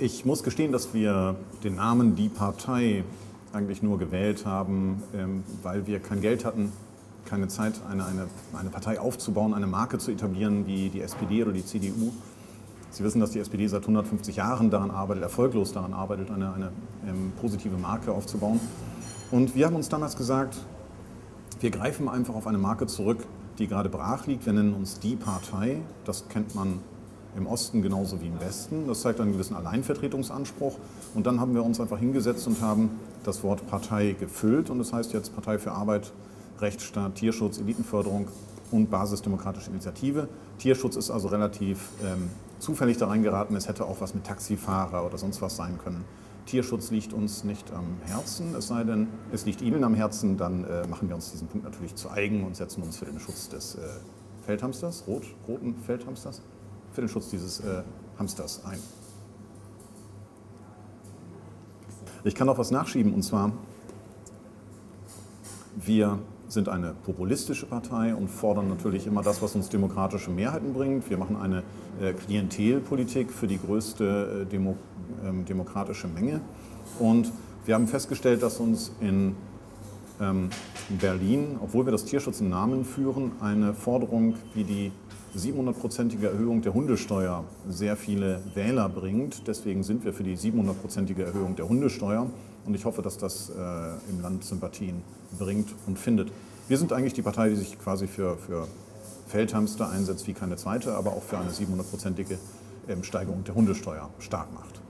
Ich muss gestehen, dass wir den Namen Die Partei eigentlich nur gewählt haben, ähm, weil wir kein Geld hatten, keine Zeit, eine, eine, eine Partei aufzubauen, eine Marke zu etablieren wie die SPD oder die CDU. Sie wissen, dass die SPD seit 150 Jahren daran arbeitet, erfolglos daran arbeitet, eine, eine ähm, positive Marke aufzubauen. Und wir haben uns damals gesagt, wir greifen einfach auf eine Marke zurück, die gerade brach liegt. Wir nennen uns die Partei. Das kennt man im Osten genauso wie im Westen. Das zeigt einen gewissen Alleinvertretungsanspruch. Und dann haben wir uns einfach hingesetzt und haben das Wort Partei gefüllt. Und das heißt jetzt Partei für Arbeit, Rechtsstaat, Tierschutz, Elitenförderung und Basisdemokratische Initiative. Tierschutz ist also relativ ähm, zufällig da reingeraten. Es hätte auch was mit Taxifahrer oder sonst was sein können. Tierschutz liegt uns nicht am Herzen, es sei denn, es liegt Ihnen am Herzen, dann äh, machen wir uns diesen Punkt natürlich zu eigen und setzen uns für den Schutz des äh, Feldhamsters, rot, roten Feldhamsters, für den Schutz dieses äh, Hamsters ein. Ich kann auch was nachschieben und zwar, wir sind eine populistische Partei und fordern natürlich immer das, was uns demokratische Mehrheiten bringt. Wir machen eine äh, Klientelpolitik für die größte äh, Demo, ähm, demokratische Menge. Und wir haben festgestellt, dass uns in Berlin, obwohl wir das Tierschutz im Namen führen, eine Forderung wie die 700-prozentige Erhöhung der Hundesteuer sehr viele Wähler bringt. Deswegen sind wir für die 700-prozentige Erhöhung der Hundesteuer. Und ich hoffe, dass das äh, im Land Sympathien bringt und findet. Wir sind eigentlich die Partei, die sich quasi für, für Feldhamster einsetzt wie keine zweite, aber auch für eine 700-prozentige ähm, Steigerung der Hundesteuer stark macht.